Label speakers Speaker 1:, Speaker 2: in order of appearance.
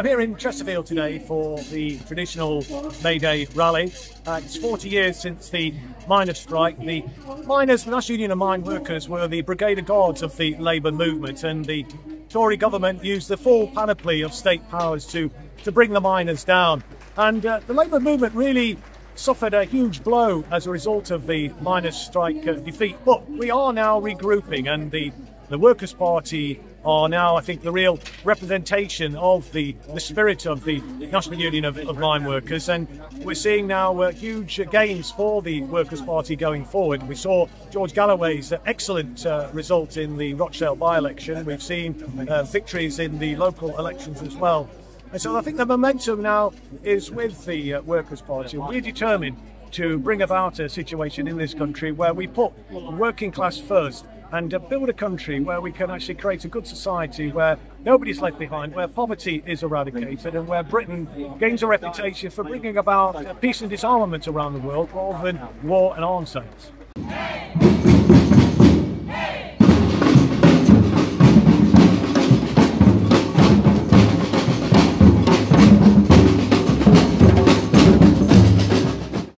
Speaker 1: I'm here in Chesterfield today for the traditional May Day rally. Uh, it's 40 years since the miners' strike. The miners, the National Union of Mine Workers, were the brigade of guards of the Labour movement, and the Tory government used the full panoply of state powers to, to bring the miners down. And uh, the Labour movement really suffered a huge blow as a result of the miners' strike uh, defeat. But we are now regrouping, and the, the Workers' Party are now, I think, the real representation of the, the spirit of the National Union of, of Mine Workers. And we're seeing now uh, huge gains for the Workers' Party going forward. We saw George Galloway's excellent uh, result in the Rochdale by election. We've seen uh, victories in the local elections as well. And so I think the momentum now is with the uh, Workers' Party. We're determined to bring about a situation in this country where we put working class first and uh, build a country where we can actually create a good society where nobody's left behind, where poverty is eradicated, and where Britain gains a reputation for bringing about peace and disarmament around the world rather than war and arms sales.